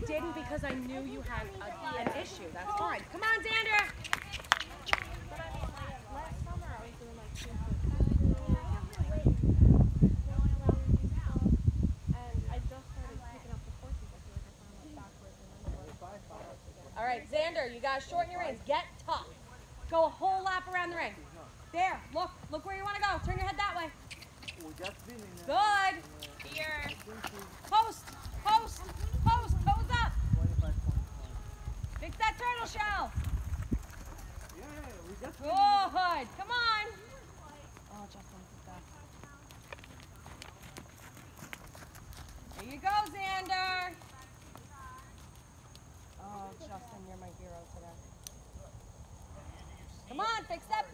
didn't because I knew you had a, an issue. That's fine. Come on, I I I. I I like All right, Zander, you gotta shorten your reins. Get tough. Go a whole lap around the ring. There, look, look where you want to go. Turn your head that way. Fix that turtle shell. Good. Come on. Oh, Justin's the best. There you go, Zander. Oh, Justin, you're my hero today. Come on, fix that back.